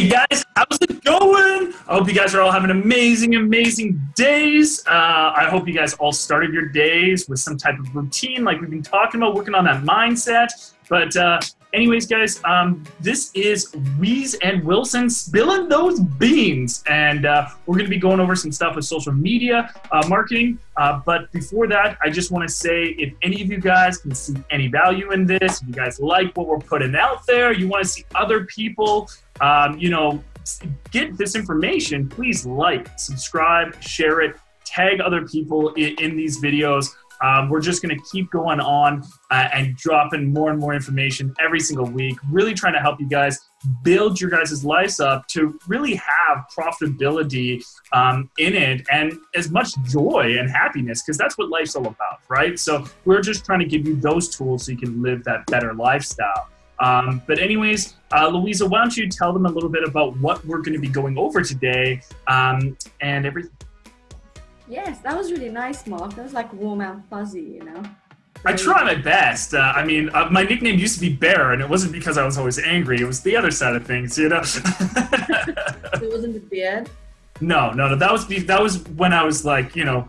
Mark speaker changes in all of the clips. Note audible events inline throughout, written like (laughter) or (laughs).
Speaker 1: Hey guys, how's it going? I hope you guys are all having amazing, amazing days. Uh, I hope you guys all started your days with some type of routine, like we've been talking about, working on that mindset. But uh, anyways, guys, um, this is Weeze and Wilson spilling those beans, and uh, we're going to be going over some stuff with social media uh, marketing. Uh, but before that, I just want to say if any of you guys can see any value in this, if you guys like what we're putting out there, you want to see other people um, you know, get this information, please like, subscribe, share it, tag other people in, in these videos. Um, we're just going to keep going on uh, and dropping more and more information every single week, really trying to help you guys build your guys' lives up to really have profitability um, in it and as much joy and happiness because that's what life's all about, right? So we're just trying to give you those tools so you can live that better lifestyle. Um, but anyways, uh, Luisa, why don't you tell them a little bit about what we're going to be going over today um, and everything?
Speaker 2: Yes, that was really nice, Mark. That was like warm and fuzzy, you know.
Speaker 1: I try my best. Uh, I mean, uh, my nickname used to be Bear, and it wasn't because I was always angry. It was the other side of things, you know. so (laughs)
Speaker 2: it wasn't the beard.
Speaker 1: No, no, no. That was that was when I was like, you know.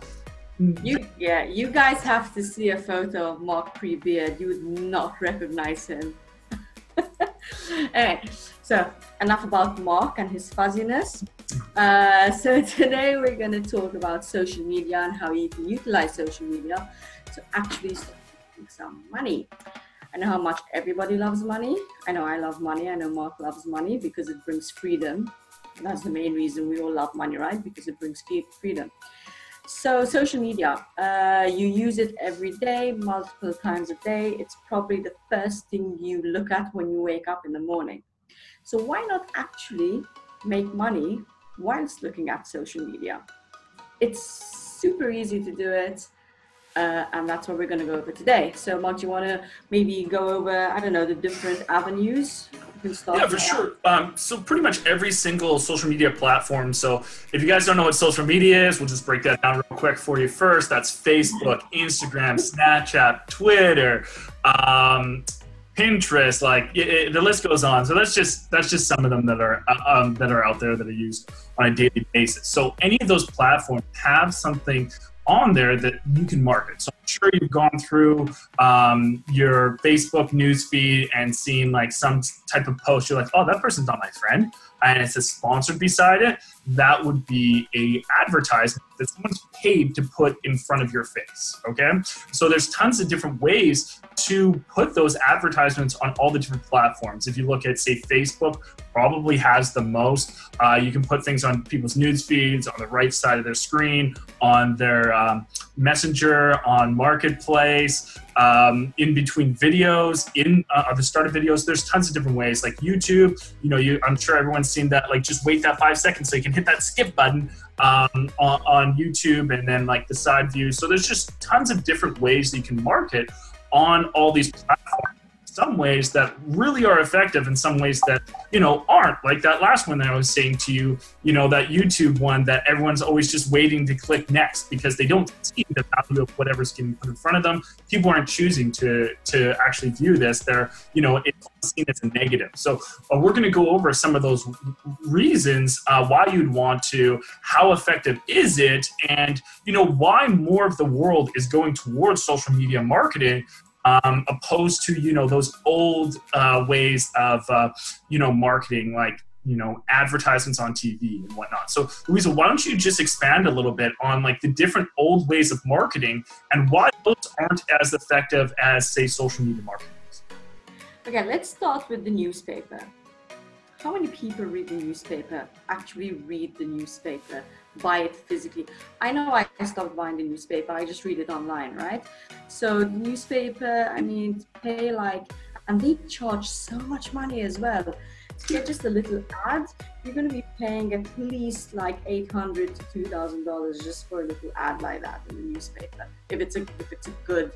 Speaker 2: You yeah. You guys have to see a photo of Mark pre-beard. You would not recognize him. (laughs) Alright, so enough about Mark and his fuzziness. Uh, so (laughs) today we're going to talk about social media and how you can utilize social media to actually make some money. I know how much everybody loves money. I know I love money. I know Mark loves money because it brings freedom. That's the main reason we all love money, right? Because it brings freedom. So social media, uh, you use it every day, multiple times a day. It's probably the first thing you look at when you wake up in the morning. So why not actually make money whilst looking at social media? It's super easy to do it. Uh, and that's what we're going to go over today. So, Mark, do you want to maybe go over, I don't know, the different avenues
Speaker 1: yeah, for sure. Um, so pretty much every single social media platform. So if you guys don't know what social media is, we'll just break that down real quick for you first. That's Facebook, Instagram, Snapchat, Twitter, um, Pinterest. Like it, it, the list goes on. So that's just that's just some of them that are uh, um, that are out there that are used on a daily basis. So any of those platforms have something on there that you can market. So I'm sure you've gone through um, your Facebook newsfeed and seen like some type of post. You're like, oh, that person's not my friend, and it says sponsored beside it. That would be a advertisement that someone's paid to put in front of your face. Okay, so there's tons of different ways to put those advertisements on all the different platforms. If you look at, say, Facebook, probably has the most. Uh, you can put things on people's news feeds, on the right side of their screen, on their um, messenger, on marketplace, um, in between videos, in uh, the start of videos. There's tons of different ways. Like YouTube, you know, you, I'm sure everyone's seen that. Like, just wait that five seconds so you can hit that skip button um, on, on YouTube, and then like the side view. So there's just tons of different ways that you can market on all these platforms some ways that really are effective and some ways that you know aren't. Like that last one that i was saying to you you know that youtube one that everyone's always just waiting to click next because they don't see the value of whatever's getting put in front of them. People aren't choosing to to actually view this. They're you know it's seen as a negative. So uh, we're going to go over some of those reasons uh, why you'd want to how effective is it and you know why more of the world is going towards social media marketing um, opposed to you know those old uh, ways of uh, you know marketing like you know advertisements on tv and whatnot. So luisa why don't you just expand a little bit on like the different old ways of marketing and why those aren't as effective as say social media marketing
Speaker 2: okay let's start with the newspaper. How many people read the newspaper actually read the newspaper buy it physically. I know i stopped buying the newspaper i just read it online right? So newspaper i mean pay like and they charge so much money as well. To get just a little ad you're going to be paying at least like 800 to 2000 dollars just for a little ad like that in the newspaper if it's a if it's a good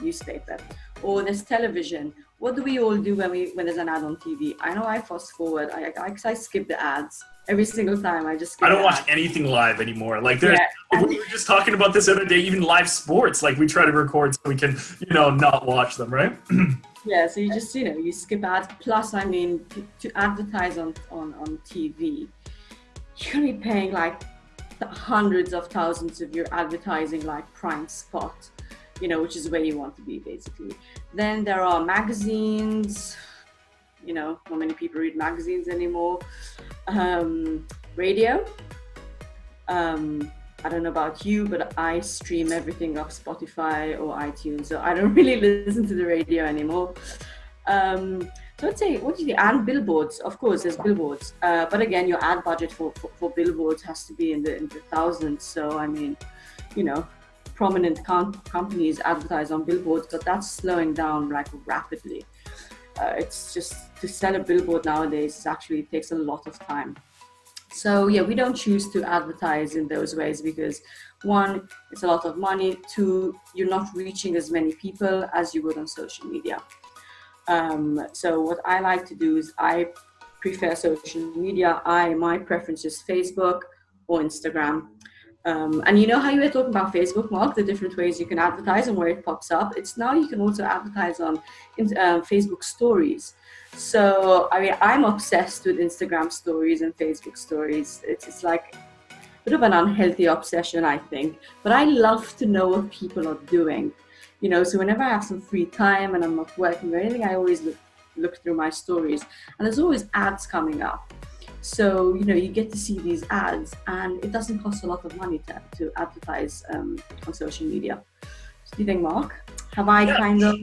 Speaker 2: newspaper. Or there's television. What do we all do when we when there's an ad on TV? I know I fast forward. I I, I skip the ads every single time. I just
Speaker 1: I don't watch anything live anymore. Like there's yeah. we were just talking about this other day. Even live sports, like we try to record so we can you know not watch them, right? (clears throat)
Speaker 2: Yeah, so you just you know you skip ads. Plus, I mean, to, to advertise on, on on TV, you're gonna be paying like hundreds of thousands of your advertising like prime spot, you know, which is where you want to be basically. Then there are magazines. You know, not many people read magazines anymore. Um, radio. Um, I don't know about you, but I stream everything off Spotify or iTunes, so I don't (laughs) really listen to the radio anymore. Um, so let's say, what do you and billboards? Of course, there's billboards, uh, but again, your ad budget for, for, for, billboards has to be in the in the thousands. So I mean, you know, prominent com- companies advertise on billboards, but that's slowing down like rapidly. Uh, it's just to sell a billboard nowadays actually takes a lot of time. So yeah, we don't choose to advertise in those ways because one, it's a lot of money. Two, you're not reaching as many people as you would on social media. Um, so what I like to do is I prefer social media. I my preference is Facebook or Instagram. Um, and you know how you were talking about Facebook, Mark, the different ways you can advertise and where it pops up. It's now you can also advertise on uh, Facebook stories. So I mean, I'm obsessed with Instagram stories and Facebook stories. It's, it's like a bit of an unhealthy obsession, I think. But I love to know what people are doing. You know, so whenever I have some free time and I'm not working or anything, I always look look through my stories, and there's always ads coming up. So you know, you get to see these ads, and it doesn't cost a lot of money to, to advertise um, on social media. So do you think, Mark? Have I yeah. kind of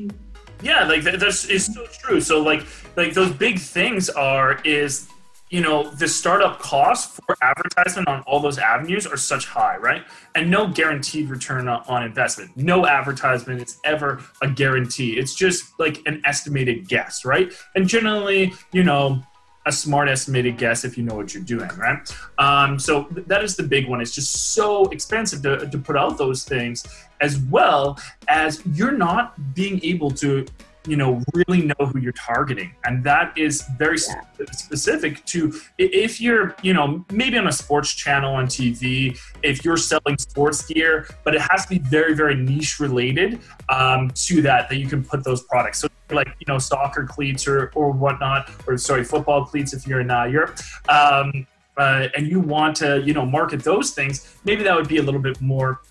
Speaker 1: yeah, like that's is so true. So like like those big things are is you know the startup costs for advertisement on all those avenues are such high right and no guaranteed return on investment no advertisement is ever a guarantee it's just like an estimated guess right and generally you know a smart estimated guess if you know what you're doing, right? Um, so th- that is the big one. It's just so expensive to, to put out those things, as well as you're not being able to you know really know who you're targeting and that is very yeah. specific to if you're you know maybe on a sports channel on tv if you're selling sports gear but it has to be very very niche related um, to that that you can put those products so like you know soccer cleats or or whatnot or sorry football cleats if you're in uh, europe um, uh, and you want to you know market those things maybe that would be a little bit more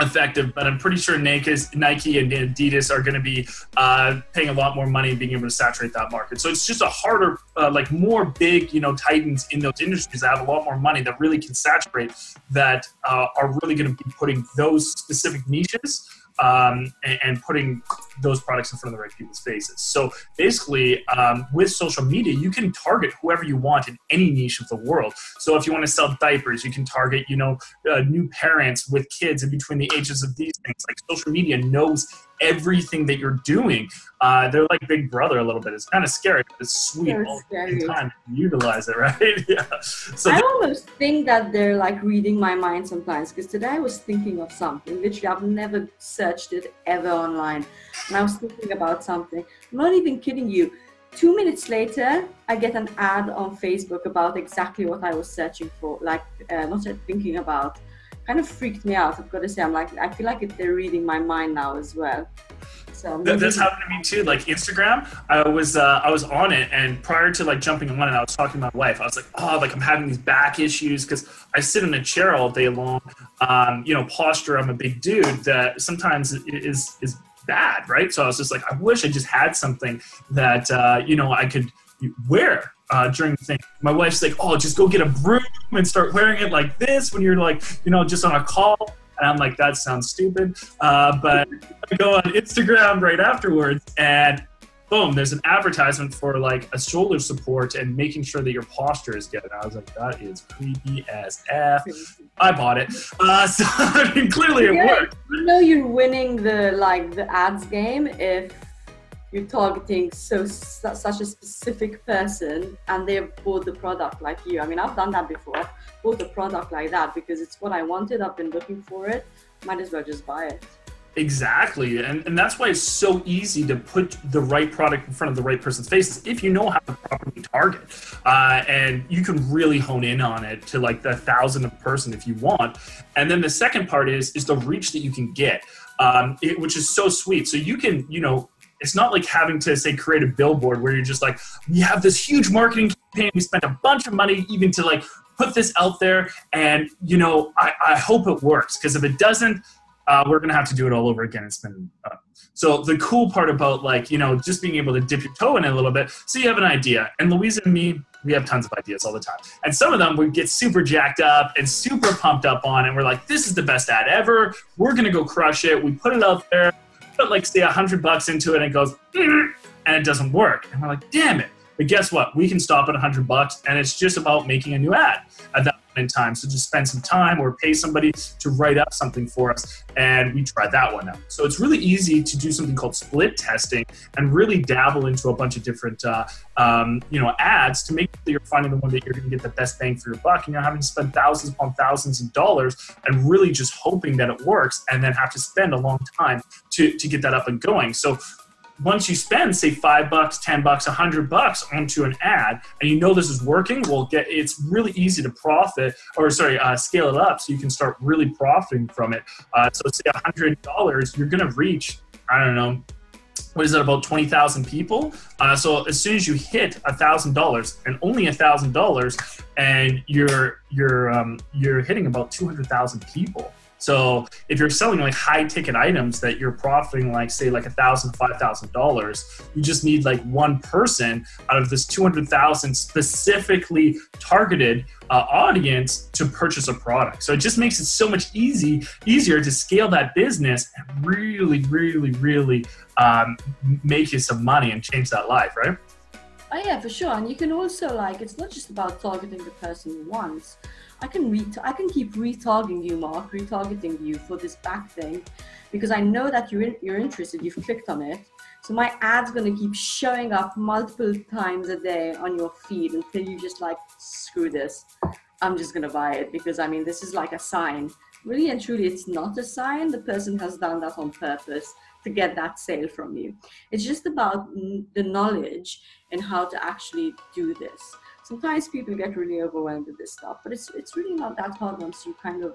Speaker 1: effective, but I'm pretty sure Nike and Adidas are going to be uh, paying a lot more money and being able to saturate that market. So it's just a harder, uh, like more big, you know, titans in those industries that have a lot more money that really can saturate that uh, are really going to be putting those specific niches um, and, and, putting those products in front of the right people's faces. So basically, um, with social media, you can target whoever you want in any niche of the world. So if you want to sell diapers, you can target, you know, uh, new parents with kids in between the ages of these things. Like social media knows everything that you're doing. Uh, they're like Big Brother a little bit. It's kind of scary, but it's sweet all the time. Utilize it, (laughs) right? yeah.
Speaker 2: So I almost think that they're like reading my mind sometimes. Because today I was thinking of something. Literally, I've never searched it ever online, and I was thinking about something. I'm not even kidding you. Two minutes later, I get an ad on Facebook about exactly what I was searching for, like uh, not thinking about kind of freaked me out. I've got to say, I'm like, I feel like they're reading my mind now as well. So
Speaker 1: that, that's happened to me too. Like Instagram, I was uh, I was on it, and prior to like jumping on it, I was talking to my wife. I was like, oh, like I'm having these back issues because I sit in a chair all day long. Um, you know, posture. I'm a big dude that sometimes is is bad, right? So I was just like, I wish I just had something that uh, you know I could wear uh, during the thing. My wife's like, "Oh, just go get a broom and start wearing it like this when you're like, you know, just on a call." And I'm like, "That sounds stupid," uh, but I go on Instagram right afterwards, and boom, there's an advertisement for like a shoulder support and making sure that your posture is good. And I was like, "That is creepy as F. I bought it, uh, (laughs) so I mean, clearly it worked.
Speaker 2: You know, you're winning the like the ads game if you're targeting so such a specific person and they've bought the product like you. I mean i've done that before. I've bought a product like that because it's what i wanted. I've been looking for it. Might as well just buy it
Speaker 1: exactly and, and that's why it's so easy to put the right product in front of the right person's faces if you know how to properly target. Uh, and you can really hone in on it to like the thousand person if you want. And then the second part is is the reach that you can get um, it, which is so sweet. So you can you know it's not like having to say create a billboard where you're just like we have this huge marketing campaign we spent a bunch of money even to like put this out there and you know i, I hope it works because if it doesn't uh, we're gonna have to do it all over again. And spend uh, so the cool part about like you know just being able to dip your toe in it a little bit so you have an idea. And luisa and me we have tons of ideas all the time. And some of them we get super jacked up and super pumped up on and we're like this is the best ad ever. We're gonna go crush it. We put it out there put like say a hundred bucks into it and it goes and it doesn't work. And we're like damn it but guess what? We can stop at 100 bucks, and it's just about making a new ad at that point in time. So just spend some time or pay somebody to write up something for us, and we try that one out. So it's really easy to do something called split testing and really dabble into a bunch of different, uh, um, you know, ads to make sure that you're finding the one that you're going to get the best bang for your buck, and you're having to spend thousands upon thousands of dollars and really just hoping that it works, and then have to spend a long time to to get that up and going. So once you spend say five bucks ten bucks a hundred bucks onto an ad and you know this is working well get it's really easy to profit or sorry uh, scale it up so you can start really profiting from it. Uh, so say a hundred dollars you're gonna reach i don't know what is it about 20000 people? Uh, so as soon as you hit a thousand dollars and only a thousand dollars and you're you're um, you're hitting about 200000 people so if you're selling like high ticket items that you're profiting like say like a thousand, five thousand dollars, you just need like one person out of this two hundred thousand specifically targeted uh, audience to purchase a product. So it just makes it so much easy easier to scale that business and really, really, really um, make you some money and change that life, right?
Speaker 2: Oh yeah, for sure. And you can also like it's not just about targeting the person once. I can re- I can keep retargeting you, Mark, retargeting you for this back thing, because I know that you're in, you're interested. You've clicked on it, so my ad's gonna keep showing up multiple times a day on your feed until you just like screw this. I'm just gonna buy it because I mean this is like a sign. Really and truly, it's not a sign. The person has done that on purpose to get that sale from you. It's just about the knowledge and how to actually do this sometimes people get really overwhelmed with this stuff, but it's it's really not that hard once you kind of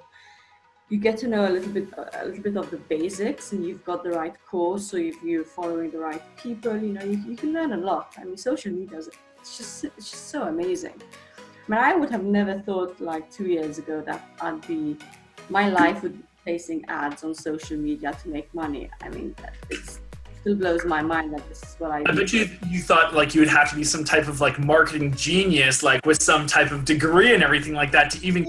Speaker 2: you get to know a little bit a little bit of the basics and you've got the right course so if you're following the right people you know you, you can learn a lot. I mean social media is it's just it's just so amazing. I mean i would have never thought like two years ago that i'd be my life would be placing ads on social media to make money. I mean it's still blows my mind that this is what I.
Speaker 1: I bet you you thought like you would have to be some type of like marketing genius, like with some type of degree and everything like that to even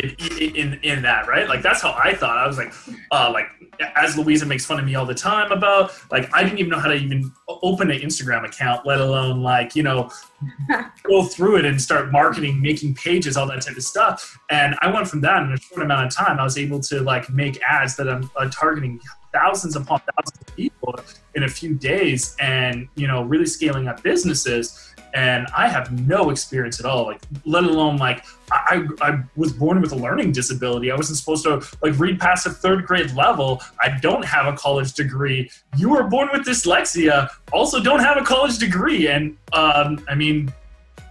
Speaker 1: in, in in that, right? Like that's how I thought. I was like, uh, like as Luisa makes fun of me all the time about, like I didn't even know how to even open an Instagram account, let alone like you know (laughs) go through it and start marketing, making pages, all that type of stuff. And I went from that in a short amount of time. I was able to like make ads that I'm uh, targeting thousands upon thousands of people in a few days and you know really scaling up businesses. And i have no experience at all like let alone like I, I was born with a learning disability. I wasn't supposed to like read past a third grade level. I don't have a college degree. You were born with dyslexia also don't have a college degree. And um, i mean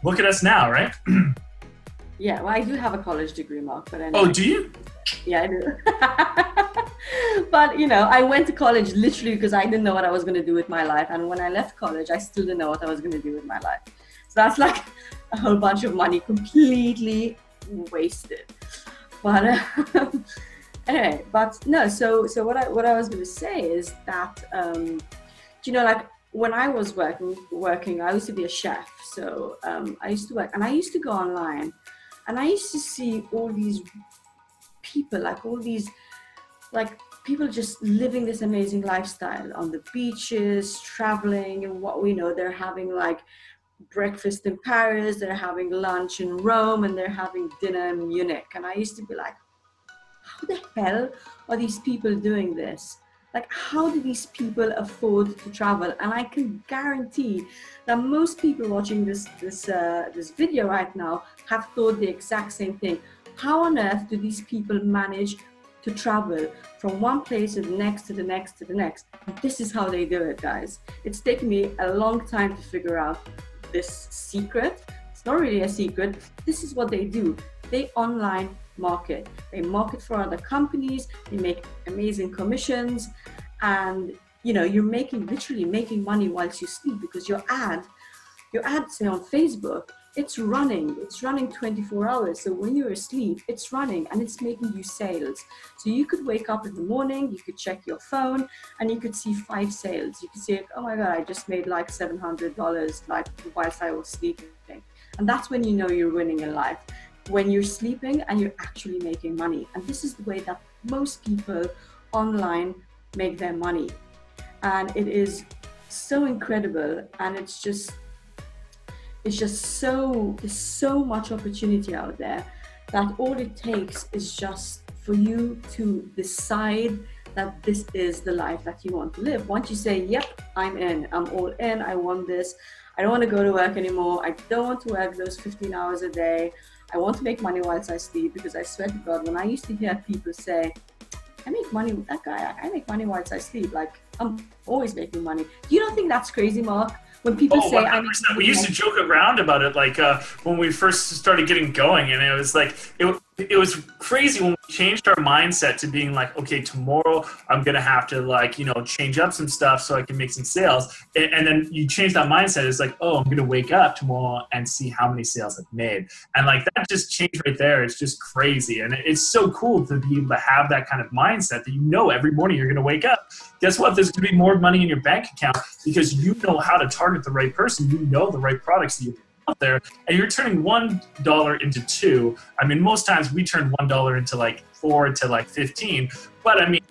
Speaker 1: look at us now right (clears throat)
Speaker 2: yeah well i do have a college degree mark but anyway.
Speaker 1: oh do you
Speaker 2: yeah, I do. (laughs) but you know, I went to college literally because I didn't know what I was going to do with my life, and when I left college, I still didn't know what I was going to do with my life. So that's like (laughs) a whole bunch of money completely wasted. But uh, (laughs) anyway, but no. So so what I what I was going to say is that um, you know, like when I was working working, I used to be a chef. So um, I used to work, and I used to go online, and I used to see all these people, like all these, like people just living this amazing lifestyle on the beaches, traveling, and what we know, they're having like breakfast in Paris, they're having lunch in Rome, and they're having dinner in Munich. And I used to be like, how the hell are these people doing this? Like, how do these people afford to travel? And I can guarantee that most people watching this this uh, this video right now have thought the exact same thing. How on earth do these people manage to travel from one place to the next to the next to the next? This is how they do it guys. It's taken me a long time to figure out this secret. It's not really a secret. This is what they do. They online market. They market for other companies they make amazing commissions and you know you're making literally making money whilst you sleep because your ad your ad say on facebook it's running it's running 24 hours. So when you're asleep it's running and it's making you sales. So you could wake up in the morning you could check your phone and you could see five sales. You could see oh my god i just made like $700 like whilst i was sleeping. And that's when you know you're winning in life when you're sleeping and you're actually making money. And this is the way that most people online make their money. And it is so incredible and it's just it's just so there's so much opportunity out there that all it takes is just for you to decide that this is the life that you want to live. Once you say yep i'm in i'm all in i want this i don't want to go to work anymore i don't want to work those 15 hours a day i want to make money whilst i sleep because i swear to god when i used to hear people say I make money with that guy. I make money whilst I sleep. Like I'm always making money. You don't think that's crazy, Mark? When people
Speaker 1: oh,
Speaker 2: say,
Speaker 1: I we used to joke around about it, like uh, when we first started getting going, and it was like it, it was crazy when we changed our mindset to being like, okay, tomorrow I'm gonna have to like you know change up some stuff so I can make some sales, and, and then you change that mindset. It's like, oh, I'm gonna wake up tomorrow and see how many sales I've made, and like that just changed right there. It's just crazy, and it's so cool to be able to have that kind of mindset that you know every morning you're gonna wake up. Guess what? There's gonna be more money in your bank account because you know how to target the right person. You know the right products that you out there and you're turning one dollar into two. I mean most times we turn one dollar into like four to like 15 but i mean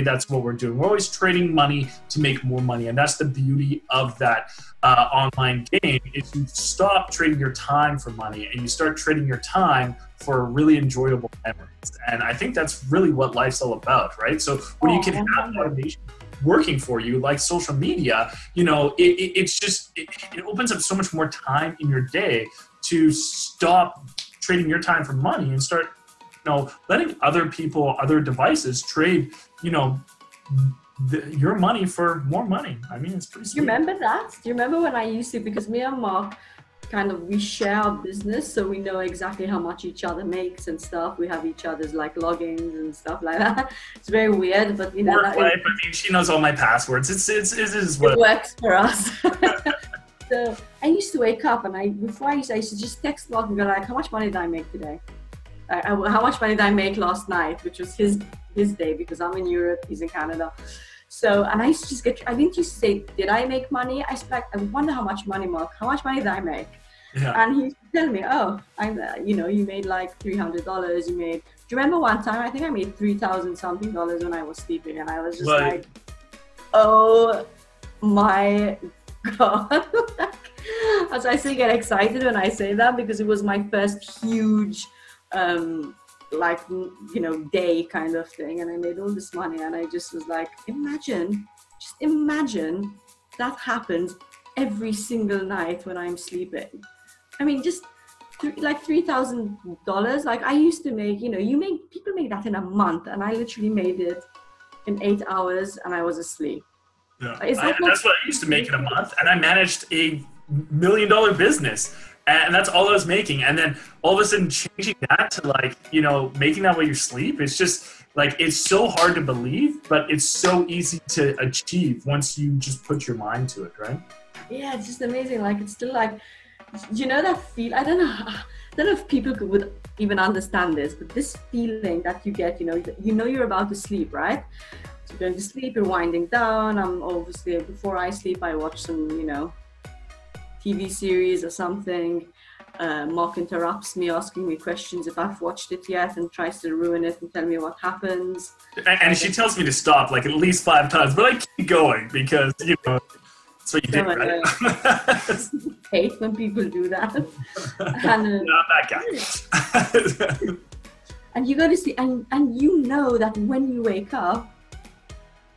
Speaker 1: that's what we're doing. We're always trading money to make more money and that's the beauty of that uh, online game is you stop trading your time for money and you start trading your time for really enjoyable memories and i think that's really what life's all about right? So when you can have automation working for you, like social media, you know, it, it, it's just, it, it opens up so much more time in your day to stop trading your time for money and start, you know, letting other people, other devices trade, you know, the, your money for more money. I mean, it's pretty.
Speaker 2: Do you remember that? Do you remember when I used to? Because me and Mark kind of we share our business so we know exactly how much each other makes and stuff. We have each other's like logins and stuff like that. (laughs) It's very weird but you know
Speaker 1: Work life, I mean, she knows all my passwords. It's it's it is what
Speaker 2: it works for us. (laughs) (laughs) So I used to wake up and I before I used, to, I used to just text Mark and go like how much money did I make today? Uh, how much money did I make last night? Which was his his day because I'm in Europe he's in Canada. So, and I used to just get, I didn't used to say, did I make money? I like, I wonder how much money, Mark, how much money did I make? Yeah. And he tell me, oh, I'm, uh, you know, you made like $300. You made, do you remember one time? I think I made 3000 something dollars when I was sleeping. And I was just right. like, oh my (laughs) God. As I still get excited when I say that because it was my first huge, um, like you know day kind of thing and i made all this money and i just was like imagine just imagine that happens every single night when i'm sleeping i mean just th- like three thousand dollars like i used to make you know you make people make that in a month and i literally made it in eight hours and i was asleep
Speaker 1: yeah. That I, that's what i used to make in a month and i managed a million dollar business and that's all I was making. And then all of a sudden, changing that to like you know making that while you sleep, it's just like it's so hard to believe, but it's so easy to achieve once you just put your mind to it, right?
Speaker 2: Yeah, it's just amazing. Like it's still like you know that feel. I don't know. I don't know if people could, would even understand this, but this feeling that you get, you know, you know you're about to sleep, right? So you're going to sleep, you're winding down. I'm obviously before I sleep, I watch some, you know, TV series or something. Uh, Mark interrupts me, asking me questions if I've watched it yet, and tries to ruin it and tell me what happens.
Speaker 1: And, and she tells me to stop like at least five times, but I keep going because you know what you so, do, right? (laughs)
Speaker 2: Hate when people do that.
Speaker 1: and, (laughs) Not that guy. (laughs)
Speaker 2: and you got to see, and and you know that when you wake up,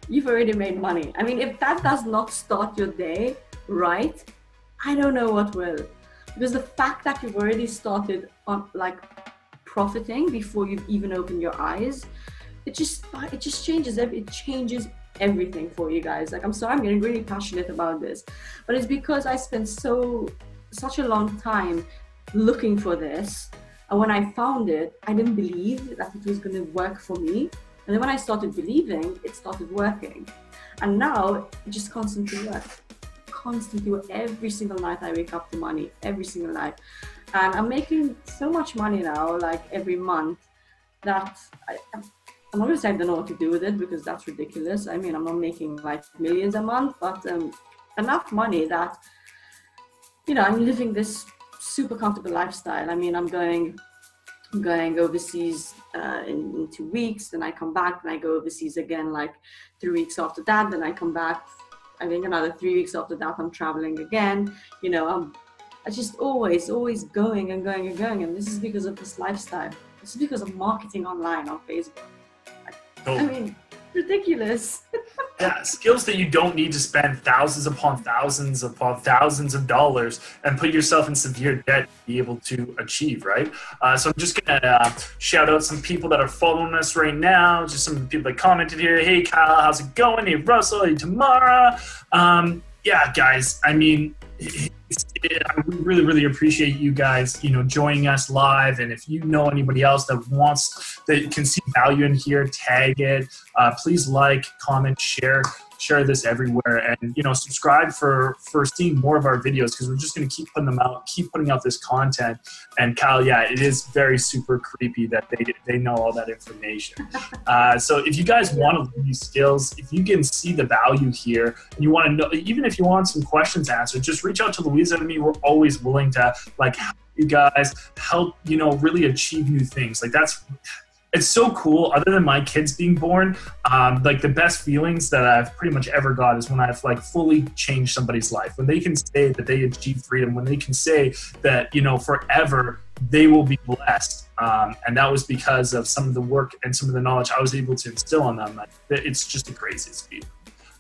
Speaker 2: you've already made money. I mean, if that does not start your day right, I don't know what will. Because the fact that you've already started on like profiting before you've even opened your eyes, it just it just changes every it changes everything for you guys. Like I'm sorry, I'm getting really passionate about this, but it's because I spent so such a long time looking for this, and when I found it, I didn't believe that it was going to work for me. And then when I started believing, it started working. And now, just constantly work. Constantly work. Every single night I wake up to money. Every single night. And I'm making so much money now, like every month, that I, I'm not gonna say I don't know what to do with it because that's ridiculous. I mean, I'm not making like millions a month, but um, enough money that you know I'm living this super comfortable lifestyle. I mean, I'm going I'm going overseas uh, in, in, two weeks, then I come back, then I go overseas again like three weeks after that, then I come back. I think another three weeks after that, I'm traveling again. You know, I'm I just always, always going and going and going, and this is because of this lifestyle. This is because of marketing online on Facebook. Ridiculous. (laughs)
Speaker 1: yeah, skills that you don't need to spend thousands upon thousands upon thousands of dollars and put yourself in severe debt to be able to achieve, right? Uh, so I'm just gonna uh, shout out some people that are following us right now. Just some people that commented here. Hey, Kyle, how's it going? Hey, Russell. Hey, Tamara. Um, yeah, guys. I mean. We really, really appreciate you guys, you know, joining us live. And if you know anybody else that wants that can see value in here, tag it. Uh, please like, comment, share share this everywhere and you know subscribe for for seeing more of our videos because we're just going to keep putting them out keep putting out this content. And kyle yeah it is very super creepy that they they know all that information. (laughs) Uh, so if you guys want to learn these skills if you can see the value here and you want to know even if you want some questions answered just reach out to luisa and me. We're always willing to like help you guys help you know really achieve new things. Like that's it's so cool. Other than my kids being born, um, like the best feelings that I've pretty much ever got is when I've like fully changed somebody's life. When they can say that they achieved freedom. When they can say that you know forever they will be blessed. Um, and that was because of some of the work and some of the knowledge I was able to instill on them. It's just the craziest feeling.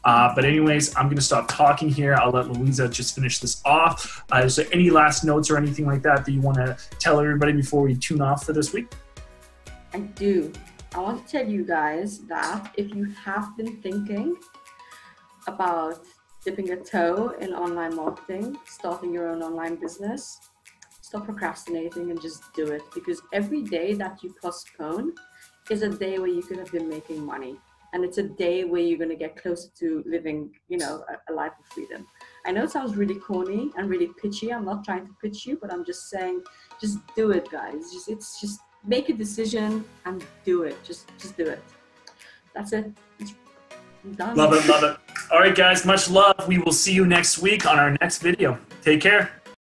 Speaker 1: Uh, but anyways, I'm going to stop talking here. I'll let Luisa just finish this off. Uh, is there any last notes or anything like that that you want to tell everybody before we tune off for this week?
Speaker 2: I do. I want to tell you guys that if you have been thinking about dipping a toe in online marketing, starting your own online business, stop procrastinating and just do it. Because every day that you postpone is a day where you could have been making money. And it's a day where you're going to get closer to living you know a, a, life of freedom. I know it sounds really corny and really pitchy. I'm not trying to pitch you but i'm just saying just do it guys. Just it's just make a decision and do it. Just just do it. That's it.
Speaker 1: Love it, love it. All right, guys, much love. We will see you next week on our next video. Take care.